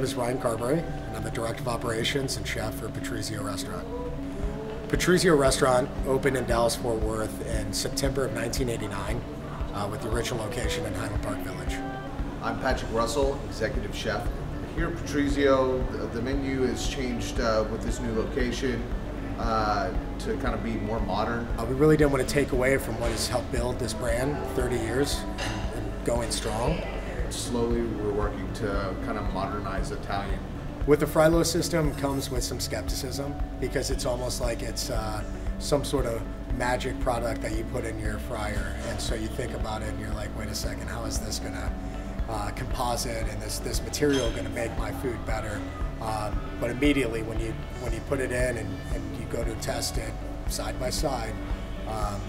name is Ryan Carberry, and I'm the Director of Operations and Chef for Patrizio Restaurant. Patrizio Restaurant opened in Dallas Fort Worth in September of 1989 uh, with the original location in Highland Park Village. I'm Patrick Russell, Executive Chef. Here at Patrizio, the menu has changed uh, with this new location uh, to kind of be more modern. Uh, we really didn't want to take away from what has helped build this brand 30 years and going strong. Slowly, we're working to kind of modernize Italian with the Frylow system comes with some skepticism because it's almost like it's uh, some sort of magic product that you put in your fryer, and so you think about it and you're like, wait a second, how is this gonna uh, composite and this this material gonna make my food better? Um, but immediately when you when you put it in and, and you go to test it side by side, um,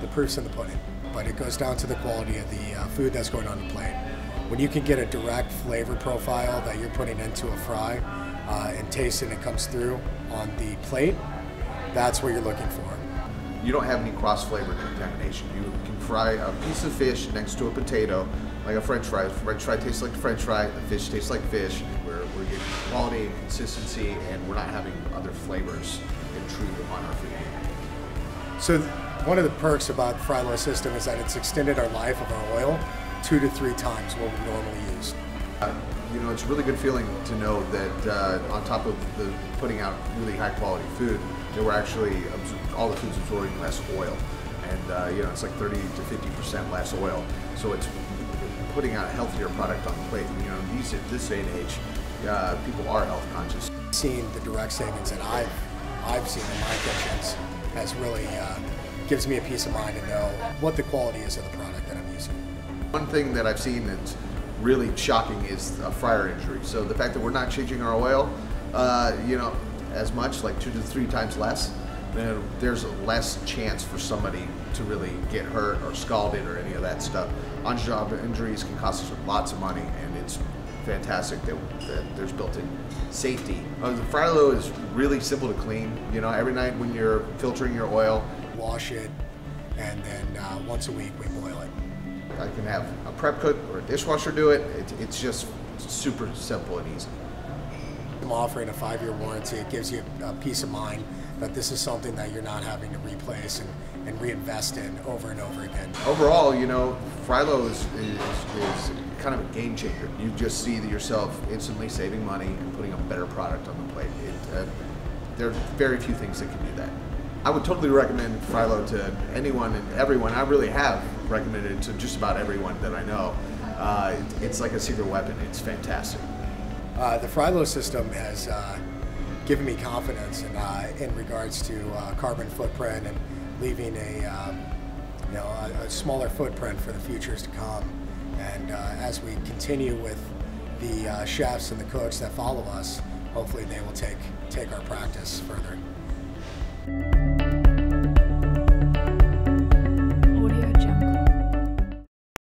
the proof's in the pudding. But it goes down to the quality of the uh, food that's going on the plate when you can get a direct flavor profile that you're putting into a fry uh, and taste and it comes through on the plate, that's what you're looking for. You don't have any cross flavor contamination. You can fry a piece of fish next to a potato, like a french fry. French fry tastes like french fry, the fish tastes like fish. We're, we're getting quality and consistency, and we're not having other flavors intrude on our food. So, one of the perks about the Frylow system is that it's extended our life of our oil two to three times what we normally use. Uh, you know, it's a really good feeling to know that uh, on top of the putting out really high quality food, that we're actually all the food's absorbing less oil, and uh, you know it's like 30 to 50 percent less oil. So it's putting out a healthier product on the plate. You know, these at this day and age, uh, people are health conscious. Seeing the direct savings that I've I've seen in my kitchens has really uh, gives me a peace of mind to know what the quality is of the product that I'm using. One thing that I've seen that's really shocking is a fryer injury. So the fact that we're not changing our oil, uh, you know, as much, like two to three times less, then there's a less chance for somebody to really get hurt or scalded or any of that stuff. On-job injuries can cost us lots of money, and it's fantastic that, that there's built-in safety. Uh, the Frylow is really simple to clean. You know, every night when you're filtering your oil, wash it, and then uh, once a week we boil it. I can have a prep cook or a dishwasher do it. it it's just super simple and easy. I'm offering a five-year warranty. It gives you a peace of mind that this is something that you're not having to replace and, and reinvest in over and over again. Overall, you know, Frylow is, is, is kind of a game changer. You just see yourself instantly saving money and putting a better product on the plate. It, uh, there are very few things that can do that. I would totally recommend Frylow to anyone and everyone. I really have recommended it to just about everyone that I know. Uh, it's like a secret weapon. It's fantastic. Uh, the Frylow system has uh, given me confidence in, uh, in regards to uh, carbon footprint and leaving a, um, you know, a, a, smaller footprint for the futures to come. And uh, as we continue with the chefs and the cooks that follow us, hopefully they will take, take our practice further.